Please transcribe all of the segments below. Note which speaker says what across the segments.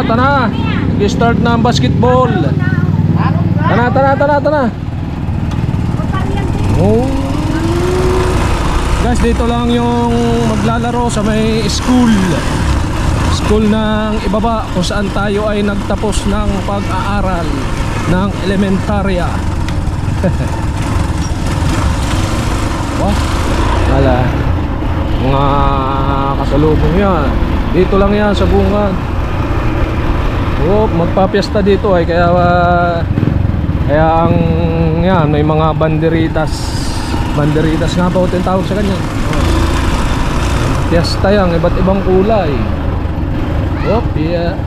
Speaker 1: Tana, tana. Nag-start na ang basketball. Tana, tana, tana, tana. Oh. Guys, dito lang yung maglalaro sa may school. School ng ibaba kung saan tayo ay nagtapos ng pag-aaral ng elementarya. Wah, wala. Mga kasalubong yan. Dito lang yan sa bungad. Oh, magpapiesta dito ay kaya uh, kaya ang yan may mga banderitas. Banderitas nga ba utin tawag sa kanya? Oh. Fiesta yan, iba't ibang kulay. Oh, yeah.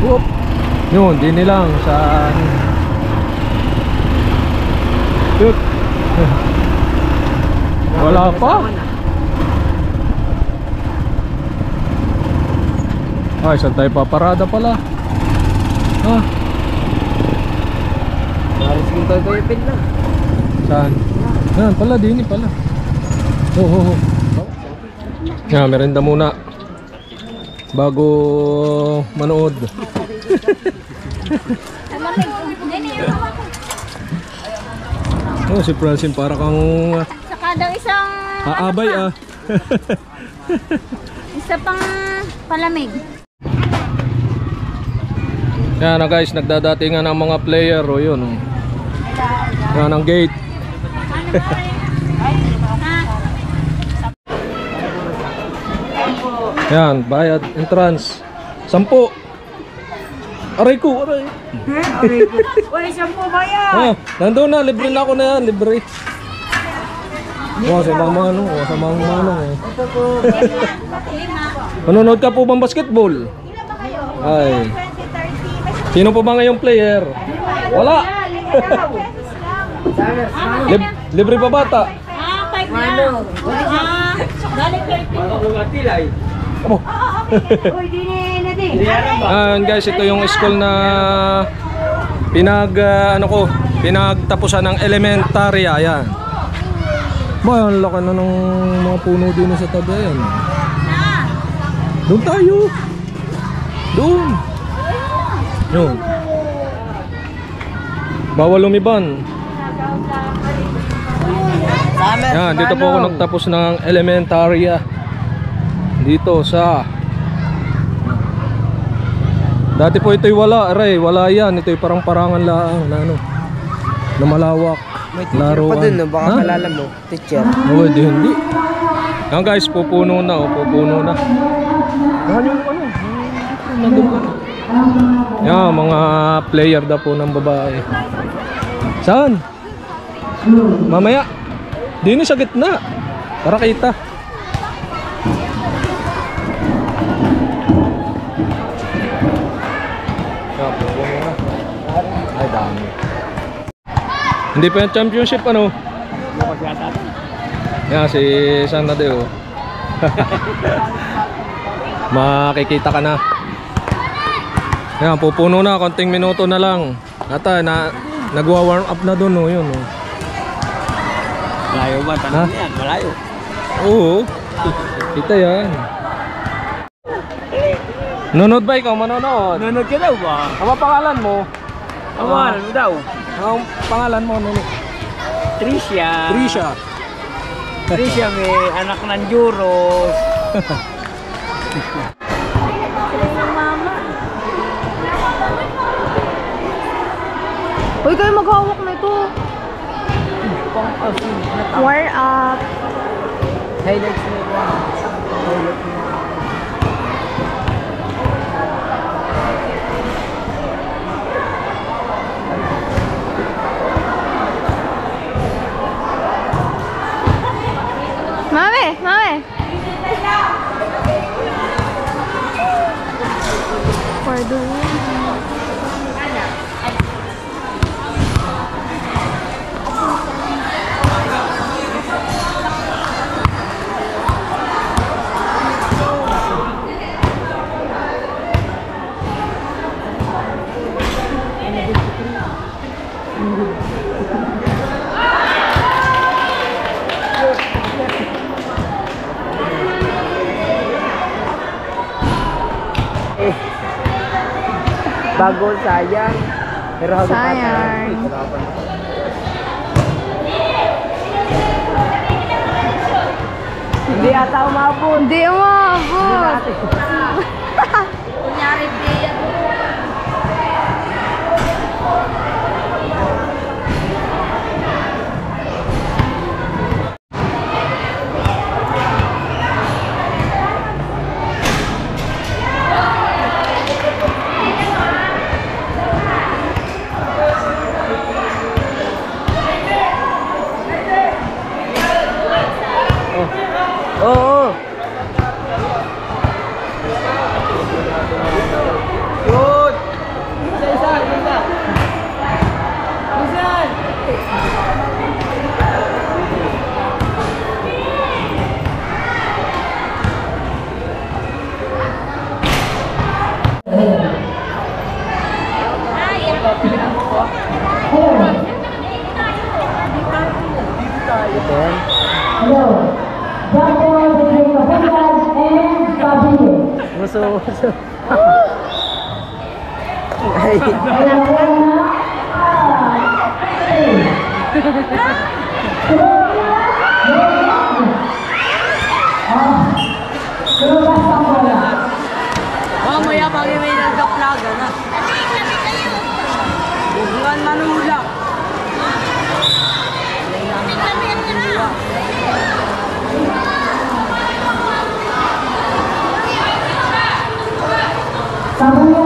Speaker 1: Whoop. Yun, di nilang sa Yun. Wala pa. Ay, saan tayo paparada pala? Ha?
Speaker 2: Maris yung pin lang.
Speaker 1: Saan? Yan pala, dini pala. Oh, oh, oh. Yan, merenda muna. Bago manood. Oh, si Francine para kang
Speaker 3: Saka daw isang
Speaker 1: aabay ah.
Speaker 3: isa pang palamig.
Speaker 1: Yan na guys, nagdadatingan ang mga player o yun. oh. Yan ang gate. Yan, bayad, entrance. Sampo. Aray ko, aray.
Speaker 2: Uy, sampo ba yan?
Speaker 1: Oh, nandun na, libre na ako na yan, libre. Wow, sa mga manong, oh, sa mga manong. Oh. Manonood ka po bang basketball? Ay. Sino po ba ngayong player? Wala. Lib- libre pa bata?
Speaker 3: Ah, five na. Ah, galing 30.
Speaker 1: Amo. Ayan guys, ito yung school na pinag ah, ano ko, pinagtapusan ng elementary ayan. Ba, ang laki na ng mga puno din sa tabi ayan. Doon tayo. Doon. Yun. Bawal lumiban. Yan, dito po ako nagtapos ng elementary ah. Dito sa Dati po ito'y wala, aray, wala yan. Ito'y parang parangan lang na ano. Na malawak.
Speaker 2: May teacher pa dun, no? Baka
Speaker 1: Ha?
Speaker 2: kalala mo. Teacher.
Speaker 1: Oo, di hindi. Yan guys, pupuno na, oh, pupuno na. Yan yung ano, nandun pa. Yan, mga player daw po ng babae. Saan? Mamaya. Dini sa gitna. Para kita. Ay, dami. Hindi pa yung championship ano? Yan si Santa Deo. Makikita ka na. Yan, pupuno na, konting minuto na lang. Ata, na, nagwa-warm up na doon, oh, yun. Oh.
Speaker 2: Malayo ba?
Speaker 1: Ha?
Speaker 2: yan, malayo.
Speaker 1: Oo. Kita yan. Nunod ba ikaw? Manonood?
Speaker 2: Nanonood ka daw ba?
Speaker 1: Ano pangalan mo?
Speaker 2: Awan, ano daw?
Speaker 1: Anong pangalan mo? Nunod?
Speaker 2: Tricia.
Speaker 1: Trisha.
Speaker 2: Tricia may anak ng Juros.
Speaker 3: Uy, kayo maghawak na ito. War up.
Speaker 2: Highlights na ito.
Speaker 3: Mami, Eh,
Speaker 4: bagus sayang.
Speaker 2: Sayang.
Speaker 4: Dia tahu maupun
Speaker 2: dia umabot.
Speaker 4: Muso, muso. Ay. Mamaya Wala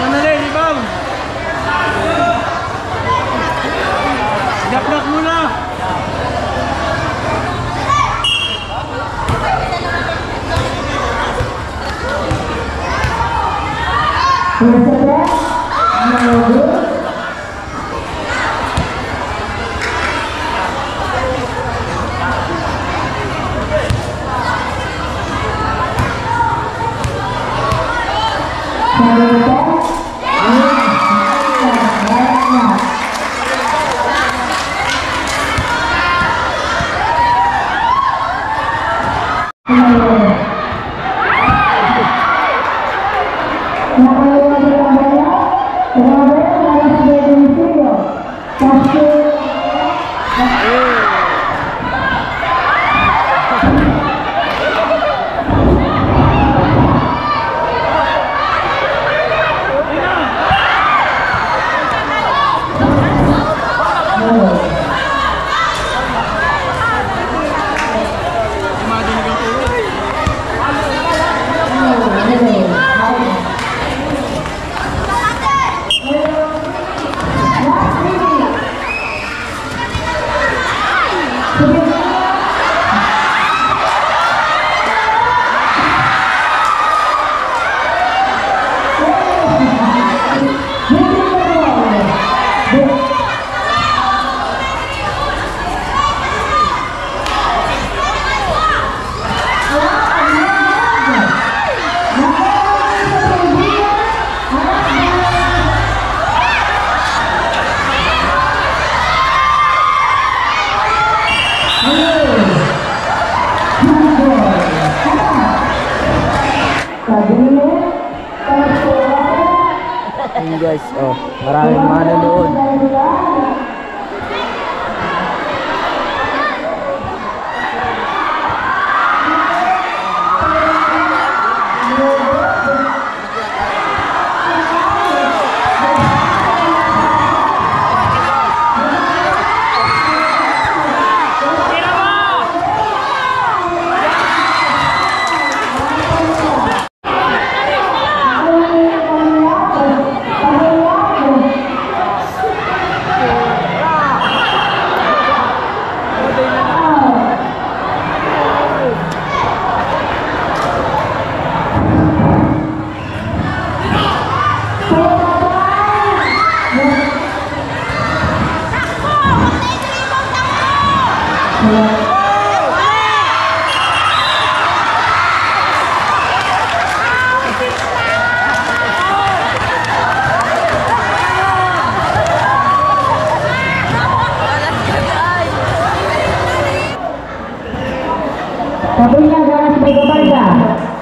Speaker 4: Nanalay, di ba? Japlak muna!
Speaker 2: Yun guys, oh, maraming manonood.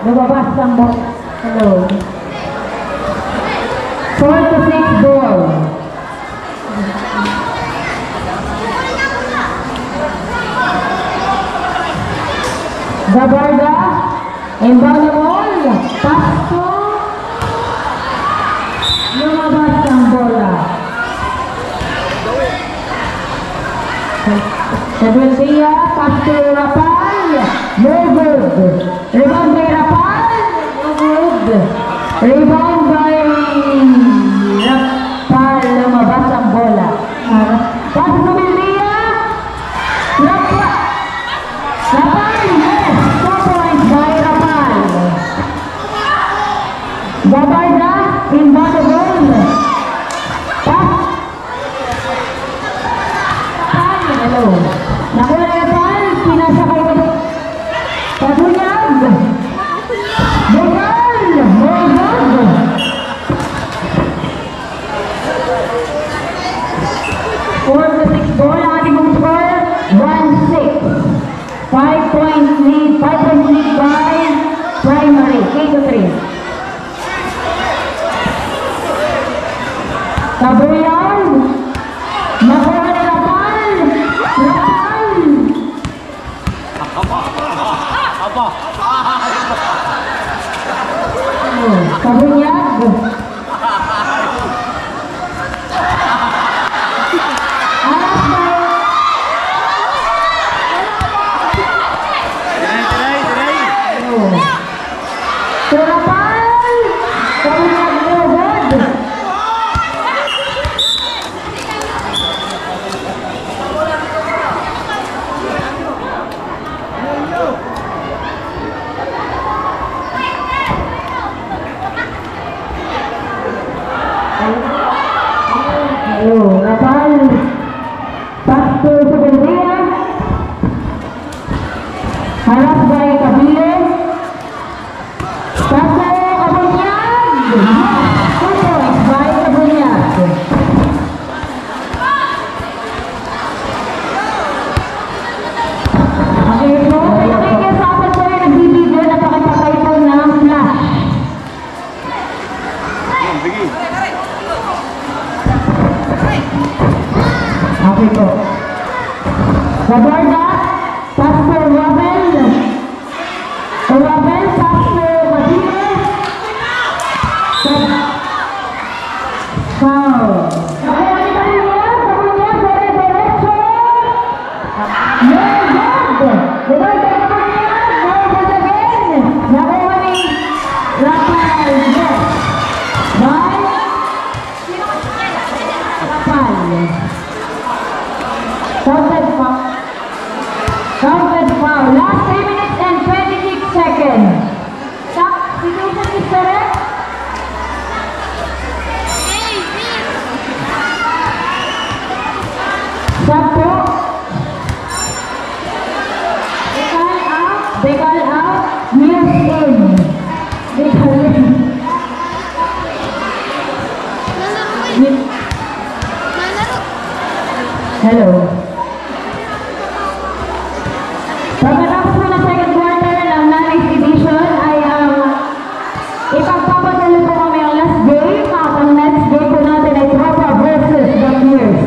Speaker 4: Lumabas ang bot. Hello. 4 to 6 ball. Gabarda. Inbound the ball. Pasto. Lumabas ang bola. Sebentia, Pastor Rapal, no good. Rebound by Rapal, no good. Rebound by Rapal, lumabas ang bola. To Sebentia, Rapal. Rapal, Các cô, cảm ơn nhé. Hello. Pagkatapos mo ng second quarter ng Nanis Edition ay ang ipagpapadala po kami ang last game at ang next game po natin ay Tropa versus the Fierce.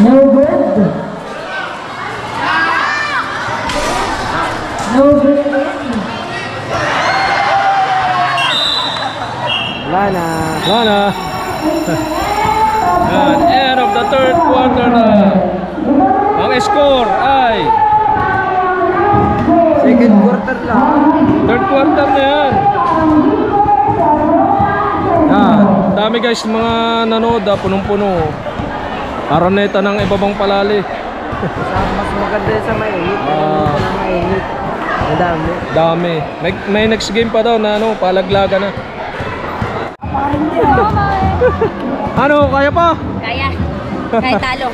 Speaker 4: No good. No good.
Speaker 2: Wala na.
Speaker 1: Yan, end of the third quarter na. Ang score ay
Speaker 2: Second quarter lang.
Speaker 1: third quarter na yan. Yan, dami guys mga nanood ah, punong-puno. Araneta ng ibabang palali.
Speaker 2: Sa mas maganda sa mainit.
Speaker 1: Ah.
Speaker 2: mainit. Madami.
Speaker 1: Dami. May, may next game pa daw na ano, palaglaga na. Ano, kaya pa?
Speaker 3: Kaya. Kaya talo.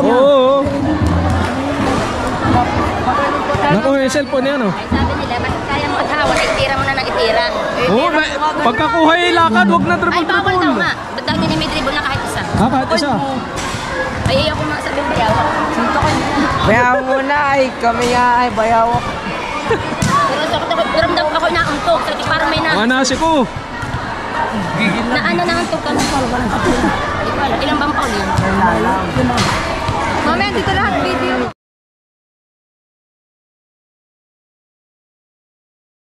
Speaker 1: Oo. Naku, yung cellphone oh.
Speaker 3: Ay sabi nila, bakit kaya mo asawa na itira mo na ng itira?
Speaker 1: Oo, may, pagkakuha yung lakad, wag na
Speaker 3: Ay, bawal daw nga. Ba't daw hindi may dribble na kahit isa?
Speaker 1: Ha, kahit isa.
Speaker 3: Ay, ayaw ko nga sabihin bayaw.
Speaker 2: Bayaw muna ay kami nga ay bayaw.
Speaker 3: Pero sa ako, daw ako na untok. Kasi parang may na,
Speaker 1: Manasi ko.
Speaker 3: Na ano na untok ka. Hindi ko alam. Ilang bang paul yun? Mamaya dito lahat video.